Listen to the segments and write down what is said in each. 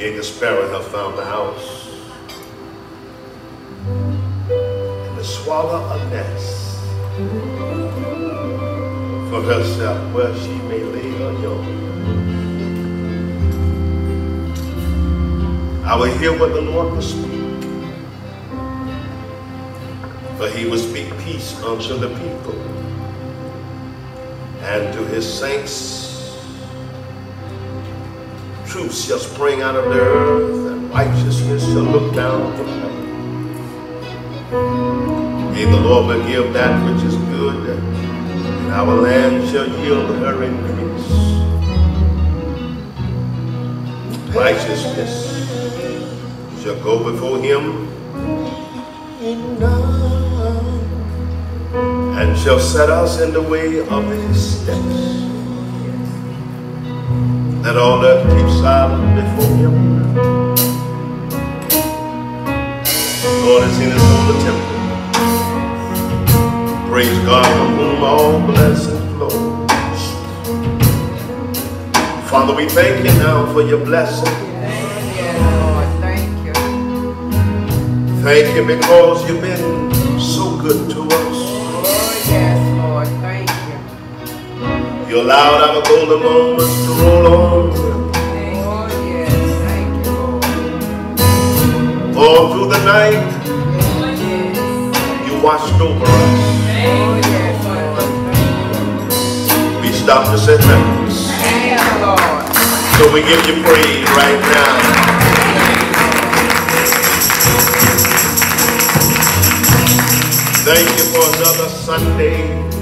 The sparrow hath found the house, and the swallow a nest for herself where she may lay her young. I will hear what the Lord will speak, for he will speak peace unto the people and to his saints truth shall spring out of the earth, and righteousness shall look down from heaven. Yea, the Lord will give that which is good, and our land shall yield her increase. Righteousness shall go before him and shall set us in the way of his steps. Let all earth keep silent before him. Lord is in his holy temple. Praise God from whom all blessings flow. Father, we thank you now for your blessing. Thank you, Lord. Thank you. Thank you because you've been so good to You allowed have a golden moments to roll on. All through the night, you watched over us. We stop to say thanks. So we give you praise right now. Thank you for another Sunday.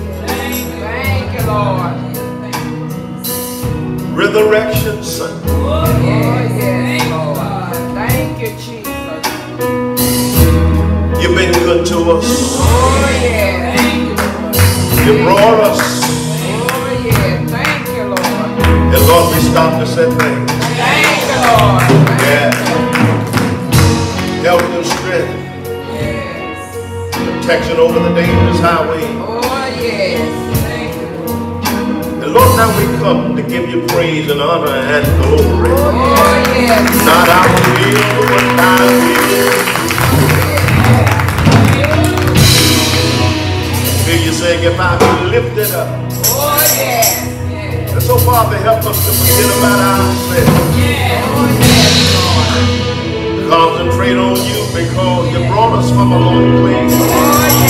Resurrection Sunday. Oh, yes, Lord. Thank you, Jesus. You've been good to us. Oh, yeah. Thank you, Lord. You brought us. Oh, yeah. Thank you, Lord. And Lord, we stop to say thanks. Thank you, Lord. Yeah. Health and strength. Yes. Protection over the dangerous highway. Now we come to give you praise and honor and glory. Oh, yes. Not our will, but thy will. Hear you saying, if I be lifted up. Oh, yes. And so, Father, help us to forget about ourselves. Yes. Oh, yes. Concentrate on you because you brought us from a long way.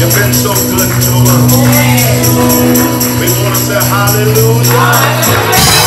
You've been so good to us. We want to say hallelujah.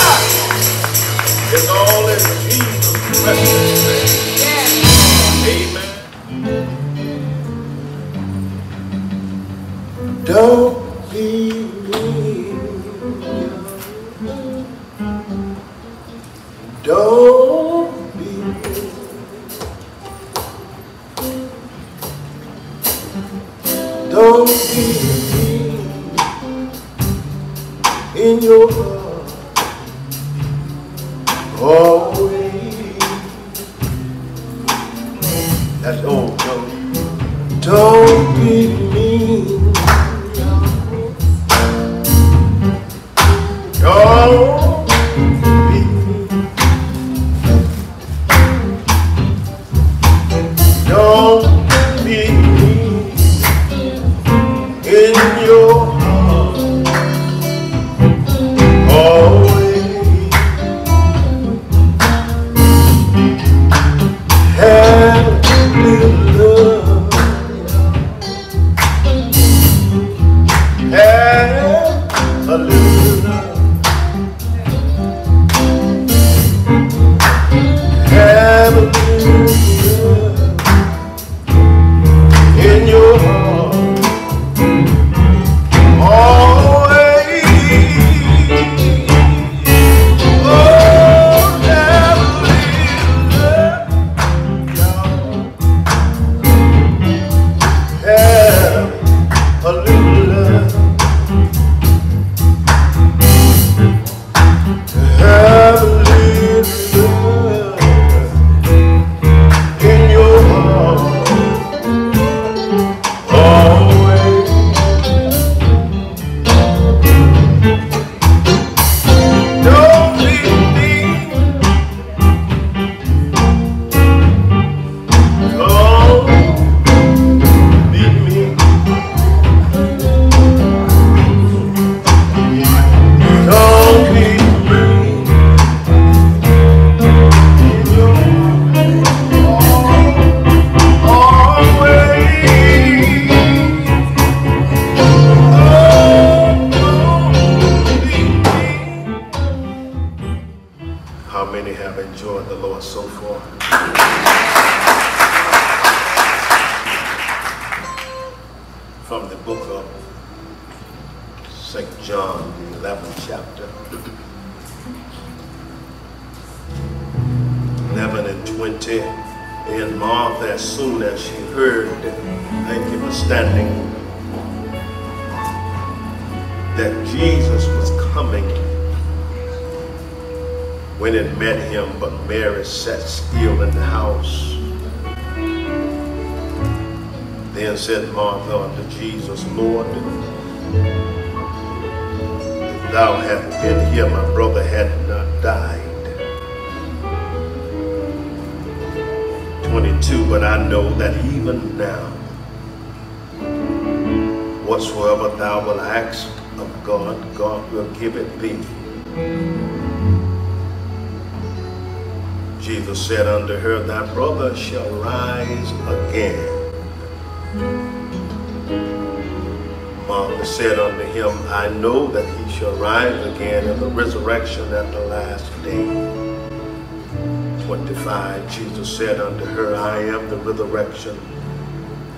Thou hadst been here, my brother had not died. 22, but I know that even now, whatsoever thou wilt ask of God, God will give it thee. Jesus said unto her, Thy brother shall rise again. Said unto him, I know that he shall rise again in the resurrection at the last day. 25, Jesus said unto her, I am the resurrection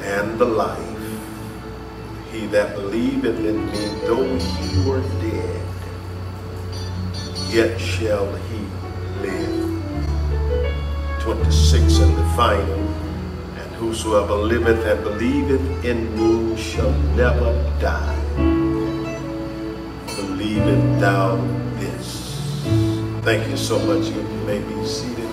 and the life. He that believeth in me, though he were dead, yet shall he live. 26 and the final, and whosoever liveth and believeth in me shall never die. Believeth thou this? Thank you so much. You may be seated.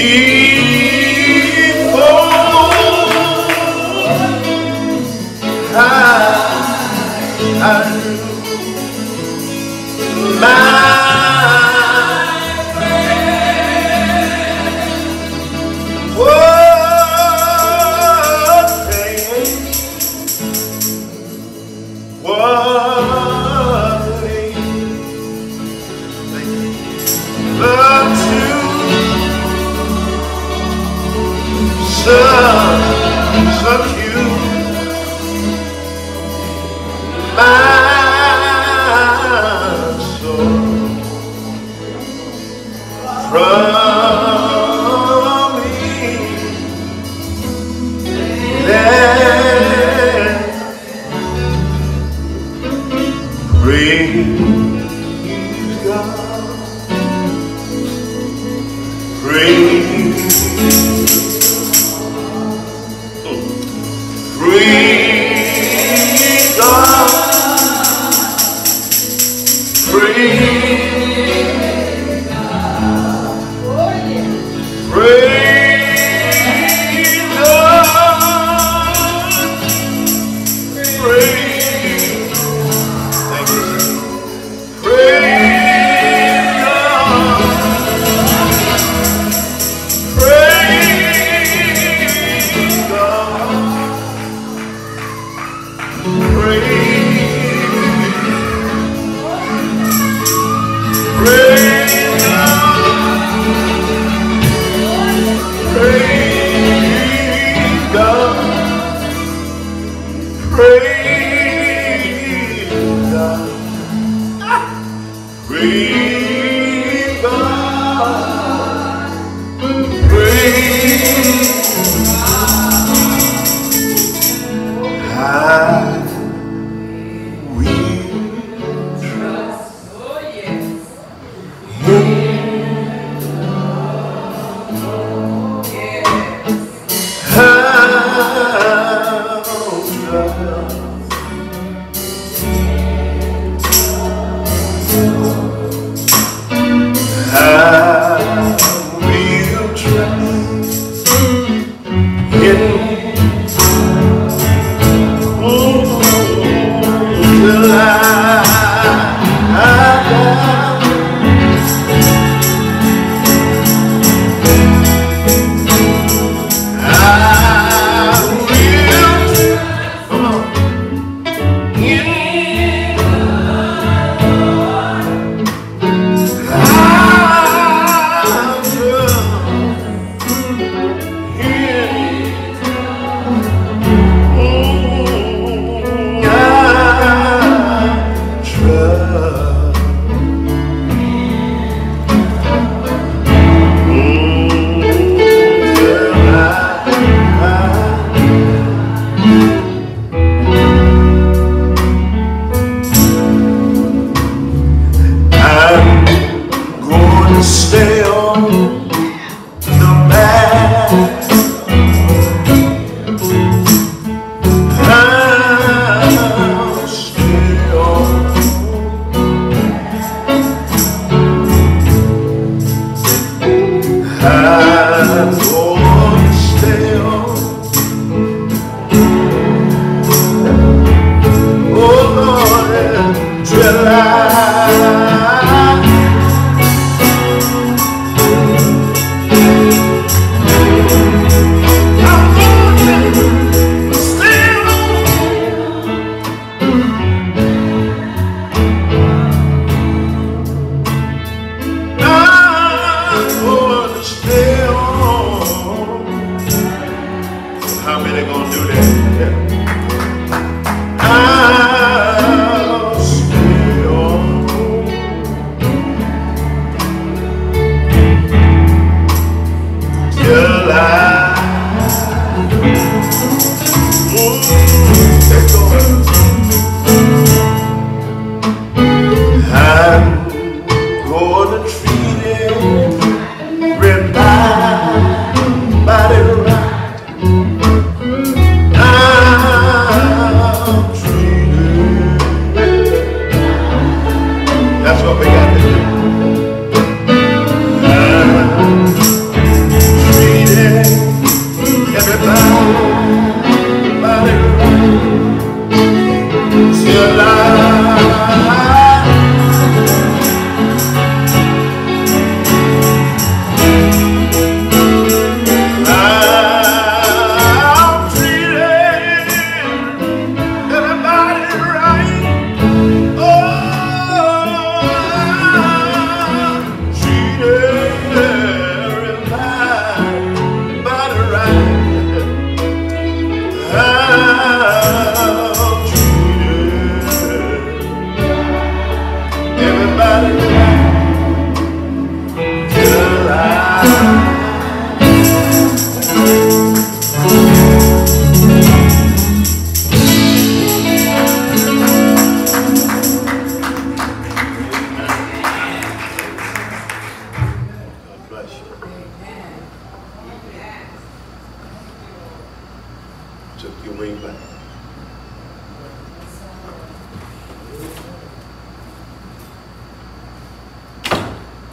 He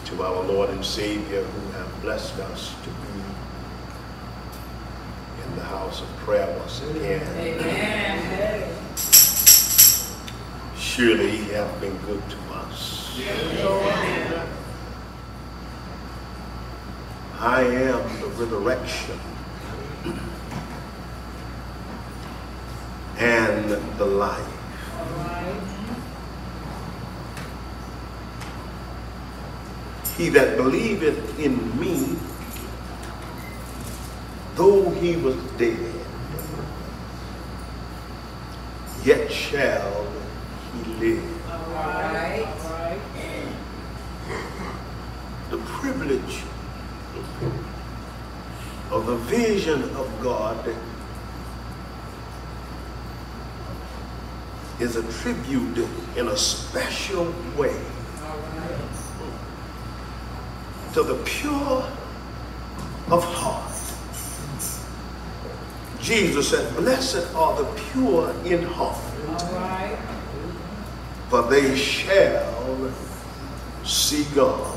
to our Lord and Savior who have blessed us to be in the house of prayer once again. Amen. Surely he has been good to us. I am the resurrection and the life. He that believeth in me, though he was dead, yet shall he live. All right. The privilege of the vision of God is attributed in a special way to the pure of heart. Jesus said, Blessed are the pure in heart, for they shall see God.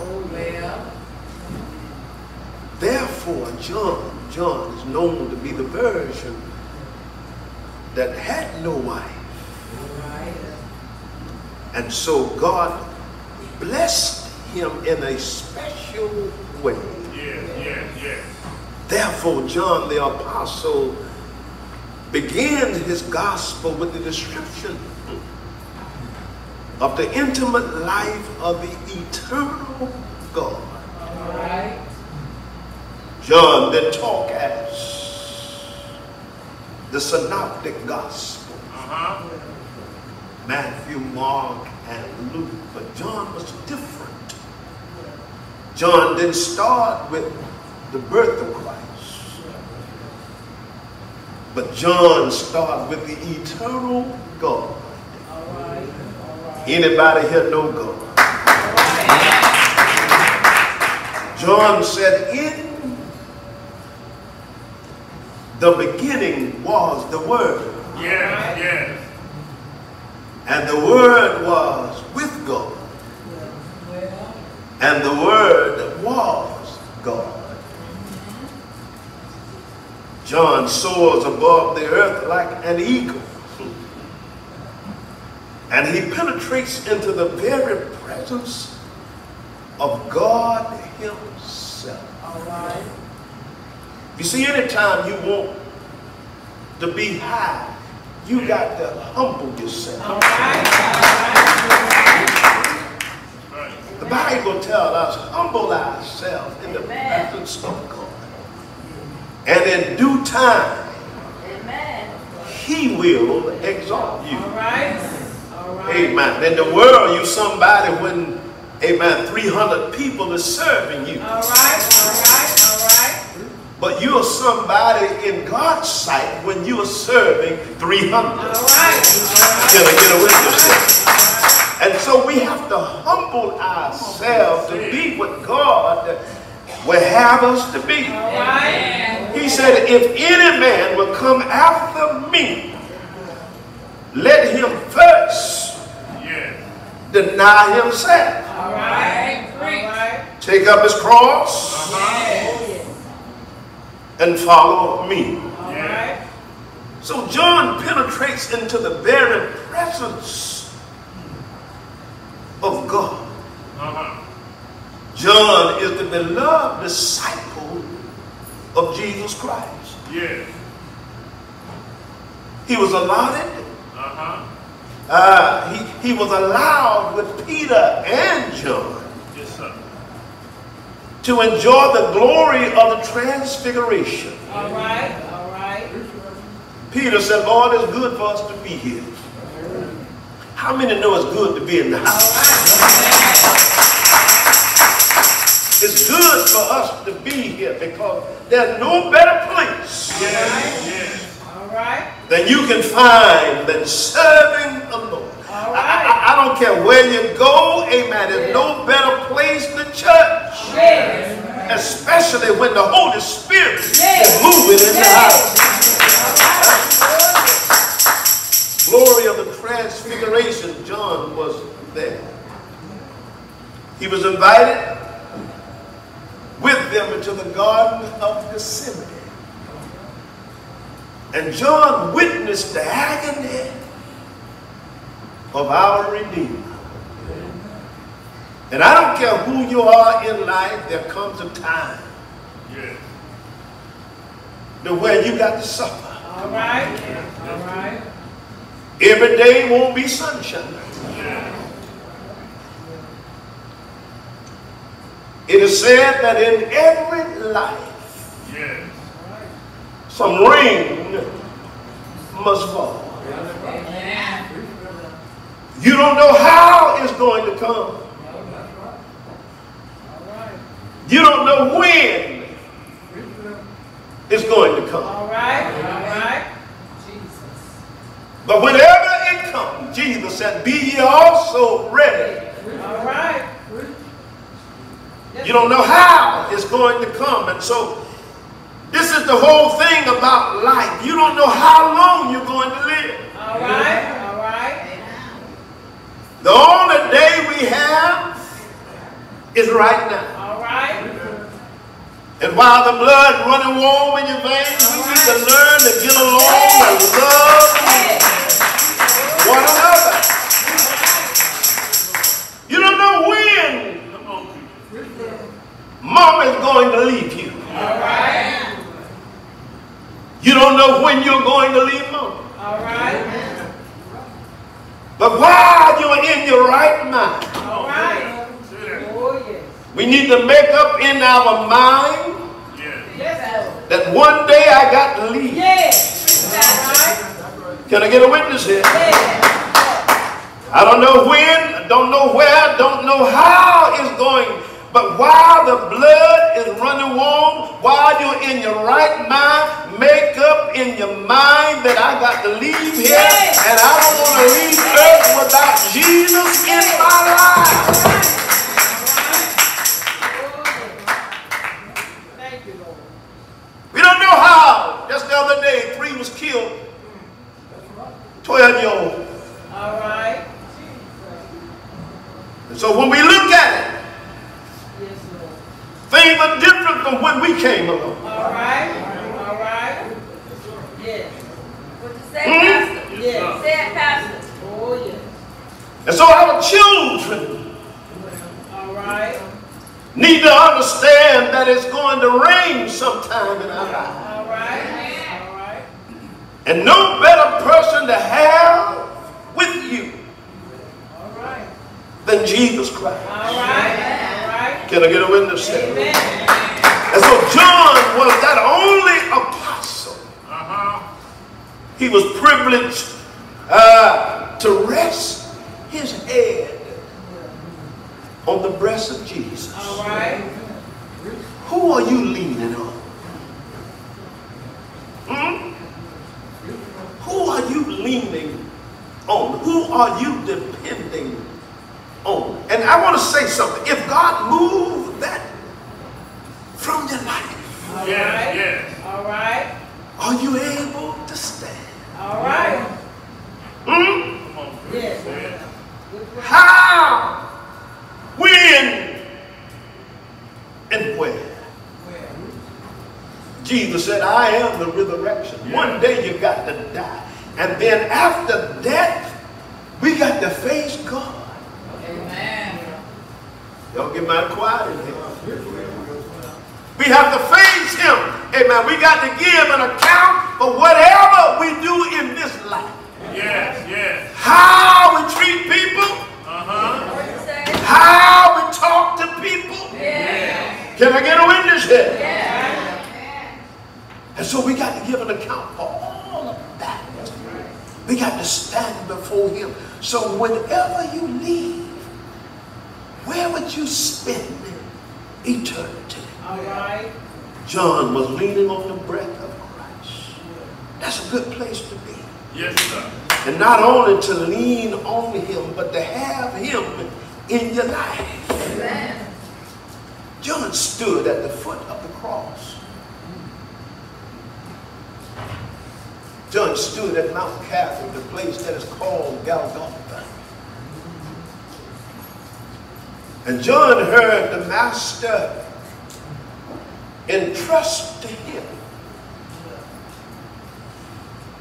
Therefore, John, John is known to be the version that had no wife. And so God blessed him in a special way. Yes, yes, yes. Therefore, John the Apostle begins his gospel with the description of the intimate life of the eternal God. All right. John then talk as the synoptic gospel. Uh-huh. Matthew, Mark, and Luke. But John was different. John didn't start with the birth of Christ. But John started with the eternal God. All right. All right. Anybody here know God? John said, in the beginning was the Word, Yes, yes. and the Word was with God. And the Word was God. John soars above the earth like an eagle, and he penetrates into the very presence of God Himself. All right. You see, anytime you want to be high, you got to humble yourself. All right. Right. Bible tells us, humble ourselves in the presence of God. And in due time, Amen. He will exalt you. All right. All right. Amen. In the world, you somebody when, amen, 300 people are serving you. All right. All right. All right. But you're somebody in God's sight when you are serving 300. All right. All right. Get a, get a witness. And so we have to humble ourselves to be what God will have us to be. He said, if any man will come after me, let him first deny himself, All right. All right. take up his cross, uh-huh. and follow me. So John penetrates into the very presence of God. Uh-huh. John is the beloved disciple of Jesus Christ. Yes. He was allotted, Uh-huh. uh, he, he was allowed with Peter and John Yes, sir. to enjoy the glory of the transfiguration. All right. All right. Peter said, Lord, it's good for us to be here. How many know it's good to be in the house? It's good for us to be here because there's no better place. All right. than you can find than serving the Lord. All I, I- I don't care where you go, amen. There's no better place than church, Yes. especially when the Holy Spirit Yes. is moving in the house. Transfiguration, John was there. He was invited with them into the Garden of Gethsemane. And John witnessed the agony of our Redeemer. And I don't care who you are in life, there comes a time Yes. to where you got to suffer. All right. All right. Every day won't be sunshine. It is said that in every life, some rain must fall. You don't know how it's going to come. You don't know when it's going to come. All right. All right. But whenever it comes, Jesus said, be ye also ready. All right. You don't know how it's going to come. And so this is the whole thing about life. You don't know how long you're going to live. All right. All right. The only day we have is right now. All right. And while the blood running warm in your veins, we need to learn to get along and love one another. You don't know when Come mom is going to leave you. All right. You don't know when you're going to leave mom. All right. But while you're in your right mind, All right. Say that. Yes. we need to make up in our mind Yes. Yes, that one day I got to leave. Yes. Can I get a witness here? I don't know when, don't know where, don't know how it's going. But while the blood is running warm, while you're in your right mind, make up in your mind that I got to leave here and I don't want to leave earth without Jesus in my life. Thank you, Lord. We don't know how. Just the other day, three was killed. 12 year old. All right. And so when we look at it, Yes, Lord. things are different from when we came along. All right. All right. Yes. What you say, Hmm? Pastor? Yes. Say it, Pastor. Oh, yes. And so our children All right. need to understand that it's going to rain sometime in our lives. All right. All right. And no better person to have with you All right. than Jesus Christ. All right. All right. Can I get a witness here? Amen. And so John was that only apostle. Uh-huh. He was privileged uh, to rest his head on the breast of Jesus. All right. Who are you leaning on? Hmm? Who are you leaning on? Who are you depending on? And I want to say something. If God moved that from your life, All Yes, right. yes. All right. are you able to stand? All right. Come hmm? on. Yes. Say. How? When? And where? Jesus said, I am the resurrection. One day you've got to die. And then after death, we got to face God. Amen. Don't get mighty quiet in here. We have to face him. Amen. We got to give an account for whatever we do in this life. Yes, yes. How we treat people, Uh-huh. What you say? how we talk to people. Yeah. Can I get a witness here? Yeah. And so we got to give an account for all of that. We got to stand before him. So whenever you leave, where would you spend eternity? All right. John was leaning on the breath of Christ. That's a good place to be. Yes, sir. And not only to lean on him, but to have him in your life. Amen. John stood at the foot of the cross. John stood at Mount Calvary, the place that is called Golgotha. And John heard the master entrust to him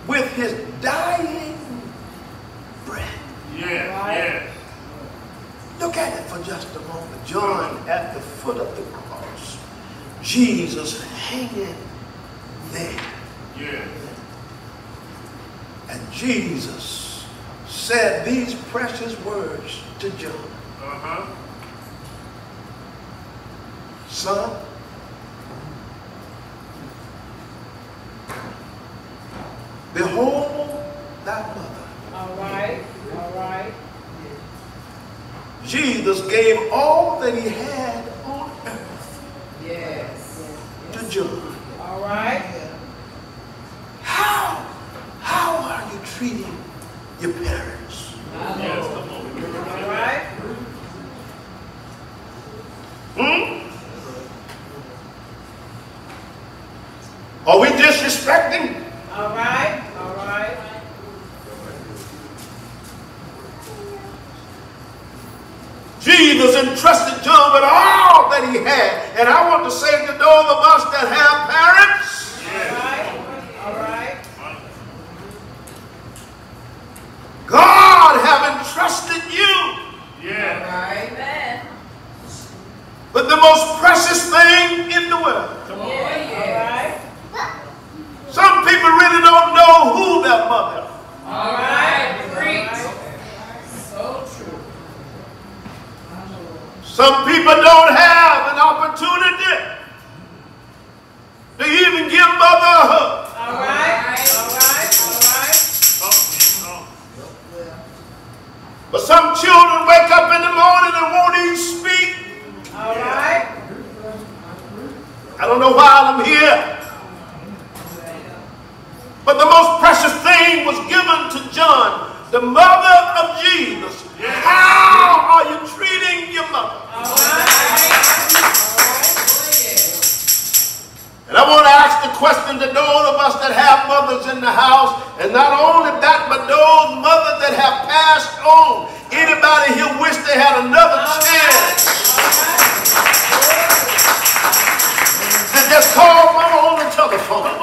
with his dying breath. Yes, Right. yes. Look at it for just a moment. John at the foot of the cross. Jesus hanging there. Yes. And Jesus said these precious words to John. Uh-huh. Son, behold thy mother. All right. All right. Jesus gave all that he had on earth Yes. to John. All right. How? How are those mothers that have passed on. Anybody here wish they had another chance to just call mama on the telephone?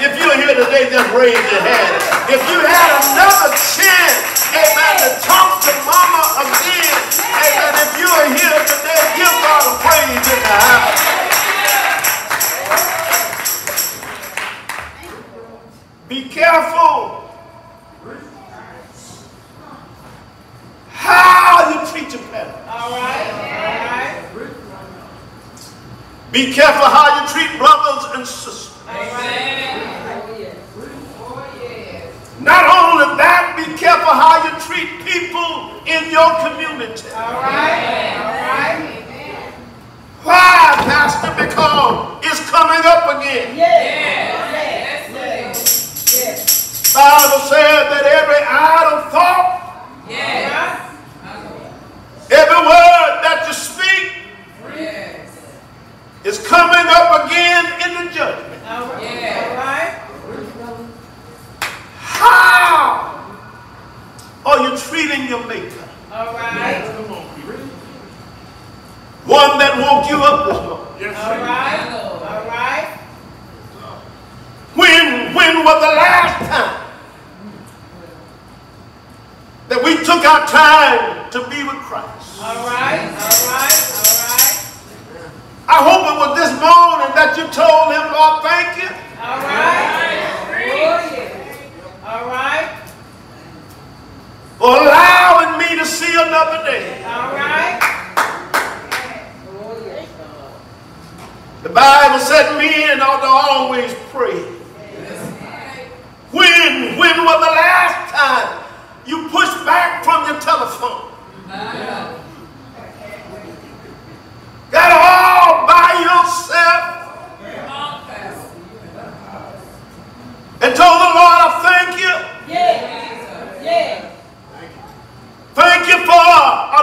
If you're here today, just raise your hand. If you had another chance, that we took our time to be with Christ? All right. All right. All right. I hope it was this morning that you told him, Lord, thank you. All right. Oh, yes. All right. for allowing me to see another day. All right. The Bible said men ought to always pray. When, when was the last time you pushed back from your telephone? Got all by yourself and told the Lord, I thank you. Yeah. Yeah. Thank you for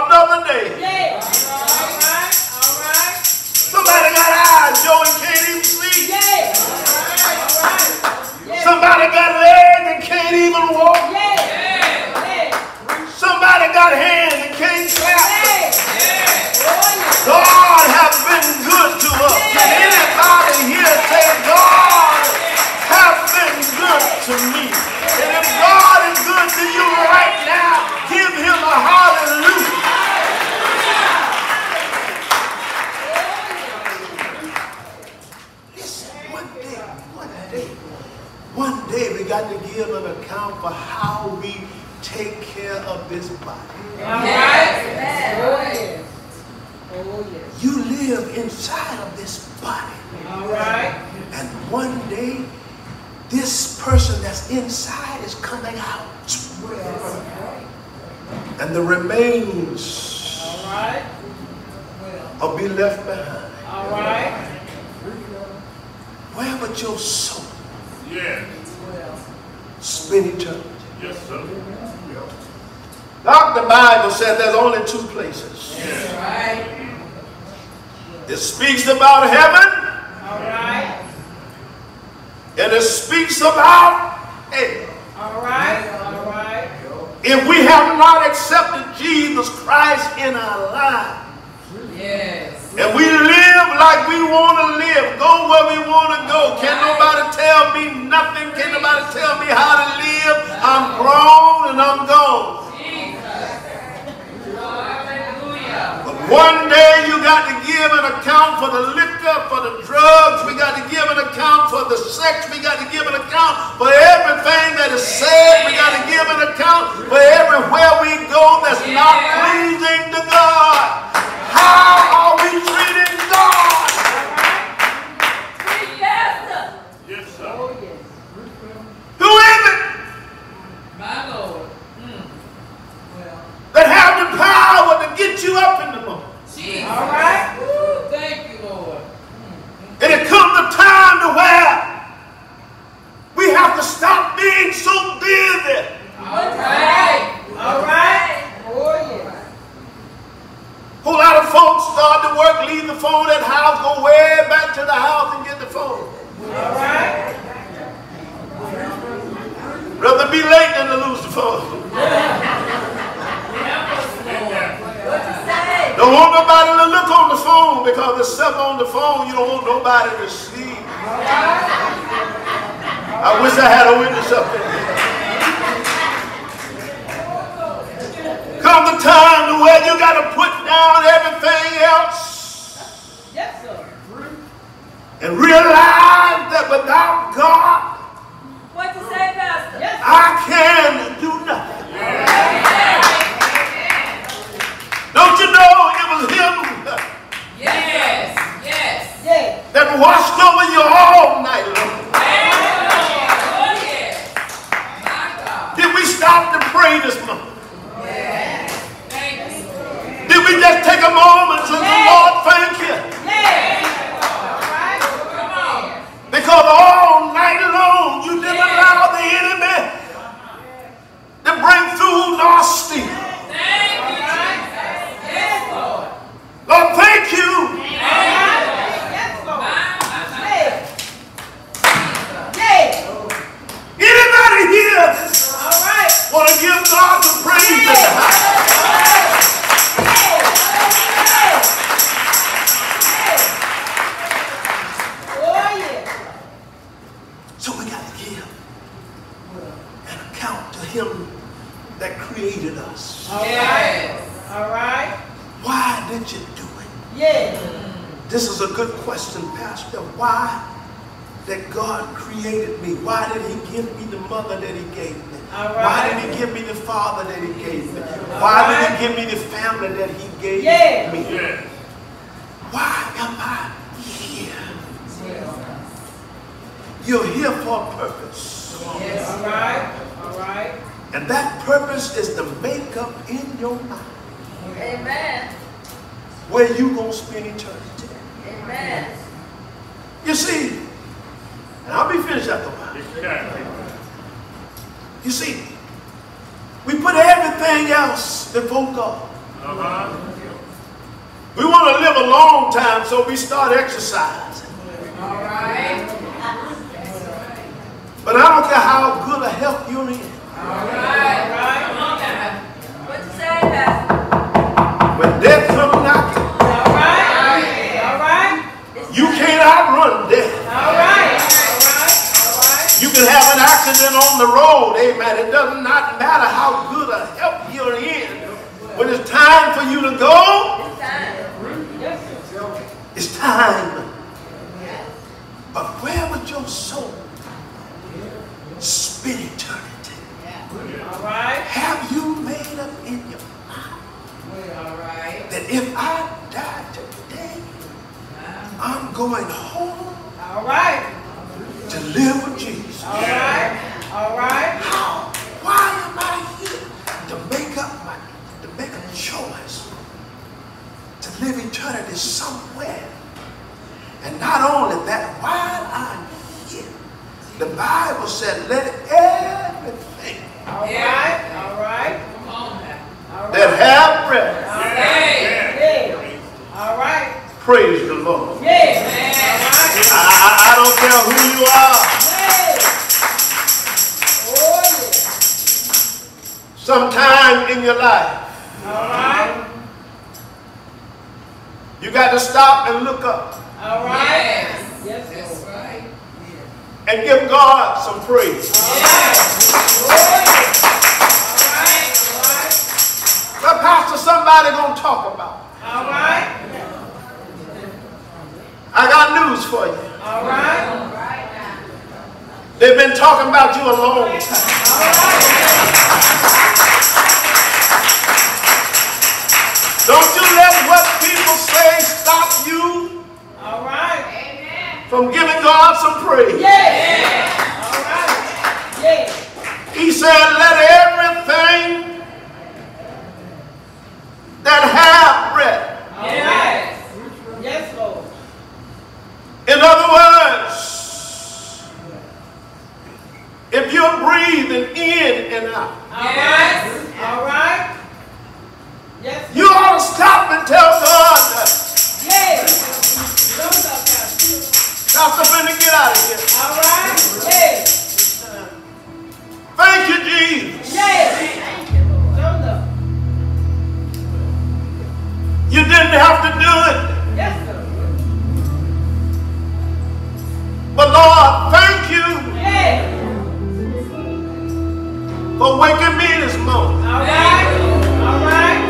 another day. Yeah. All right. All right. Somebody got eyes, Joe, and can't even see. Yeah. All right. Yeah. Somebody got legs and can't even walk. Everybody got hands and can't clap. God has been good to us. Can anybody here say God has been good to me? And if God is good to you right now, give him a hallelujah. One day we got to give an account for how we take care of this body. All Yes. Oh, yes. Oh, yes. You live inside of this body. All right. And one day, this person that's inside is coming out. And the remains All right. will be left behind. All right. Where would your soul Yes. spend eternity? Yes, sir. Like the Bible said, there's only two places. Yes. Right. It speaks about heaven All right. and it speaks about hell. All right. All right. If we have not accepted Jesus Christ in our lives, Yes. and we live like we want to live, go where we want to go, Can't nobody tell me nothing? Can nobody tell me how to live? I'm grown and I'm gone. But one day you got to give an account for the liquor, for the drugs. We got to give an account for the sex. We got to give an account for everything that is said. We got to give an account for everywhere we go that's not pleasing to God. How are we treating God? Preach, Pastor. Yes, sir. Oh, yes. Who is it My Lord. Mm. Well. that have the power to get you up in the morning? All right. Woo, thank you, Amen. It does not matter how good a help you're in. When it's time for you to go, it's time. It's time. But where would your soul spend eternity? Have you made up in your mind that if I die today, I'm going home All right. to live with Jesus? All right. All right. How? Why am I here? To make up my, to make a choice to live eternity somewhere. And not only that, while I'm here, the Bible said, let everything All right. All right. All that right. have breath Yeah. All right. praise the Lord. Yeah. All right. I, I, I don't care who you are. Sometime in your life, All right. you got to stop and look up All right. Yes, Lord. and give God some praise. Yeah. All right. All right. But Pastor, somebody gonna talk about. All right. I got news for you. All right. They've been talking about you a long time. Don't you let what people say stop you All right. from giving God some praise. Yeah. All right. Yeah. He said, let everything that have breath. All right. Yes, Lord. In other words, if you're breathing in and out, All right. All right. Yes. you ought to stop and tell God, Yeah. Don't up, Pastor. Pastor Finna, get out of here. All right. Yeah. Thank you, Jesus. Yeah. Don't up. You didn't have to do it. Yes, sir. But Lord, thank you Yeah. For waking me this morning. All right. All right.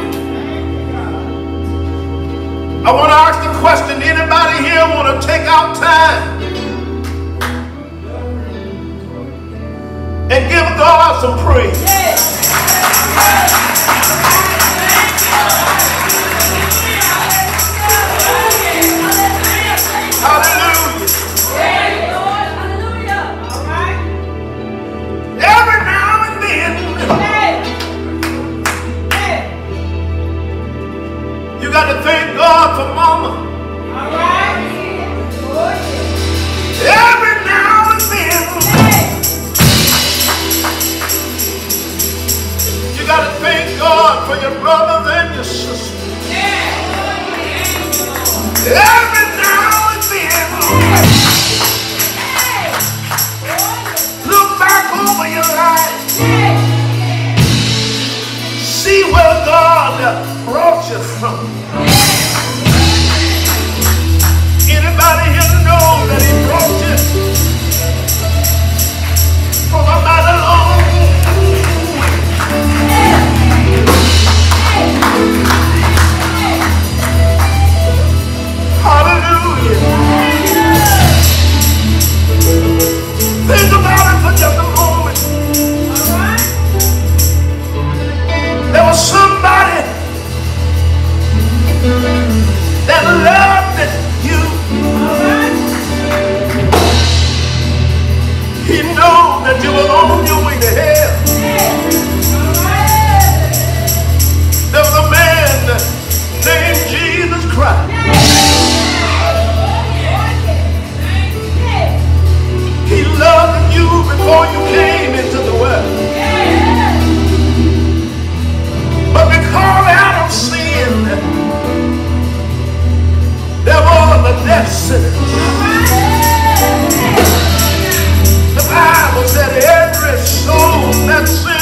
I want to ask the question, anybody here want to take out time and give God some praise? Yeah. God for mama. Every now and then, you got to thank God for your brothers and your sisters. Every now and then, look back over your life. See where God brought you from. Anybody here know that He brought you from a mighty long? Hallelujah. Think loved you. He knew that you were on your way to hell. A man named Jesus Christ. He loved you before you came into the world. But because death sentence. The Bible said every soul that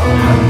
be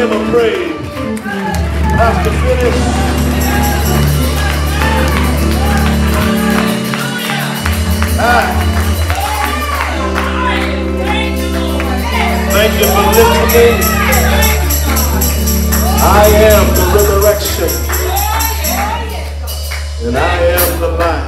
hymn of praise. After finish. Ah. Thank you for listening. I am the resurrection. And I am the life.